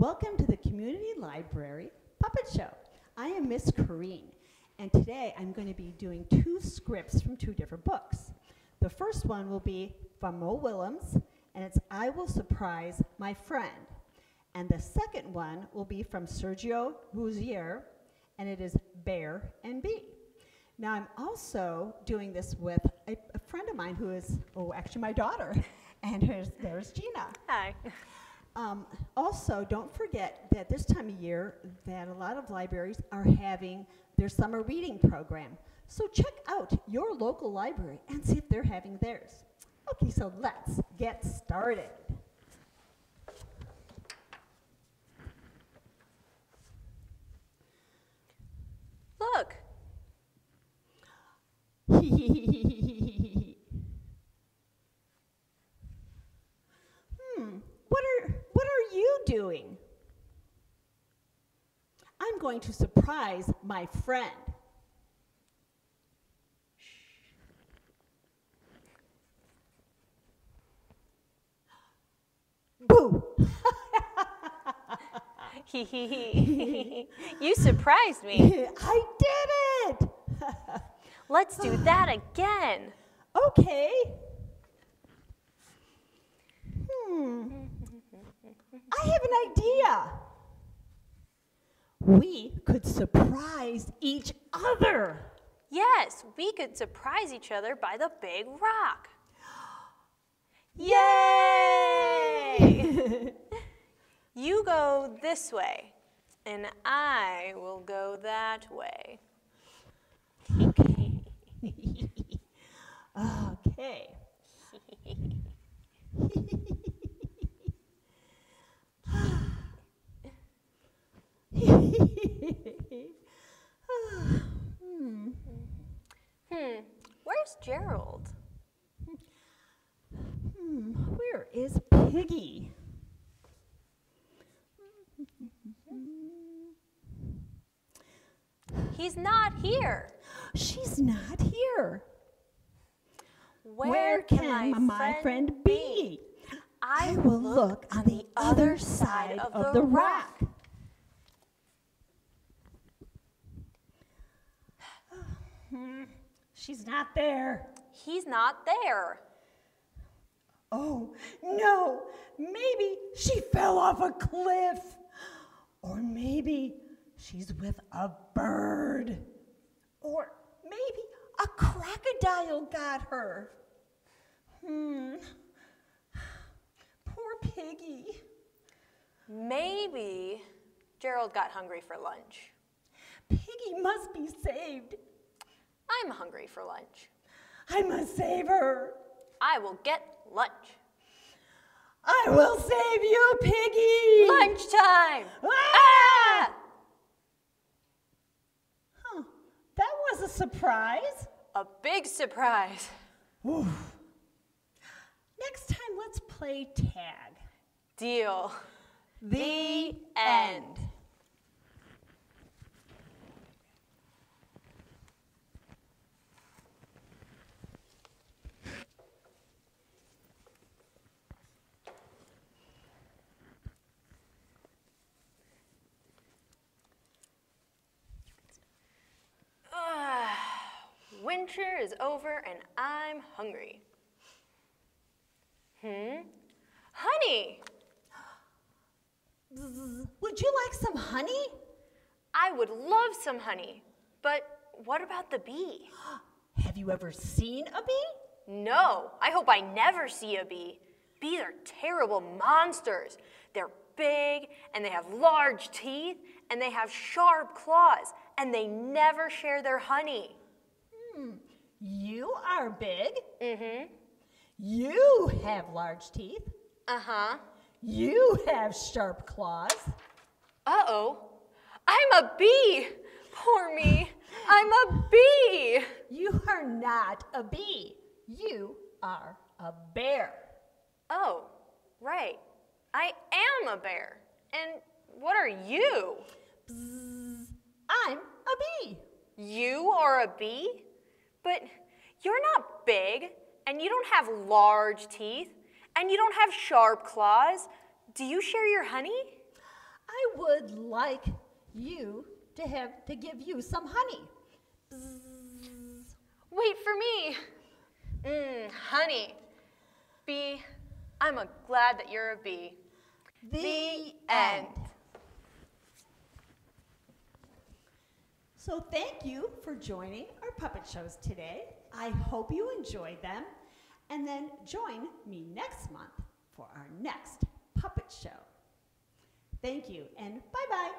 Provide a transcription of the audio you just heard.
Welcome to the Community Library Puppet Show. I am Miss Corinne, and today I'm going to be doing two scripts from two different books. The first one will be from Mo Willems, and it's I Will Surprise My Friend. And the second one will be from Sergio Ruzzier, and it is Bear and Bee. Now, I'm also doing this with a, a friend of mine who is, oh, actually my daughter, and here's, there's Gina. Hi. Um, also, don't forget that this time of year that a lot of libraries are having their summer reading program. So check out your local library and see if they're having theirs. Okay, so let's get started. Look, hmm, what are, what are you doing? I'm going to surprise my friend. Boo! you surprised me. I did it! Let's do that again. Okay. Hmm. I have an idea. We could surprise each other. Yes, we could surprise each other by the big rock. Yay! You go this way, and I will go that way. okay. hmm. Hmm, where's Gerald? Hmm, where is Piggy? He's not here. She's not here. Where, can, my, friend, be? I will look on the other side of the rock. Hmm, She's not there. He's not there. Oh, no, maybe she fell off a cliff. Or maybe she's with a bird. Or maybe a crocodile got her. Hmm. Poor piggy. Maybe Gerald got hungry for lunch. Piggy must be saved. I'm hungry for lunch. I must save her. I will get lunch. I will save you, Piggy. Lunchtime! Ah! Huh. That was a surprise. A big surprise. Oof. Next time, let's play tag. Deal. The end. Ugh. Winter is over and I'm hungry. Hmm? Honey! Would you like some honey? I would love some honey, but what about the bee? Have you ever seen a bee? No, I hope I never see a bee. Bees are terrible monsters. They're big and they have large teeth and they have sharp claws and they never share their honey. You are big. Mm-hmm. You have large teeth. Uh-huh. You have sharp claws. Uh-oh. I'm a bee. Poor me. I'm a bee. You are not a bee. You are a bear. Oh, right. I am a bear. And what are you? Bzz. I'm a bee. You are a bee? But you're not big, and you don't have large teeth, and you don't have sharp claws. Do you share your honey? I would like you to have to give you some honey. Bzzz. Wait for me. Mmm, honey. Bee, I'm a glad that you're a bee. The, end. So thank you for joining our puppet shows today. I hope you enjoyed them. And then join me next month for our next puppet show. Thank you and bye bye.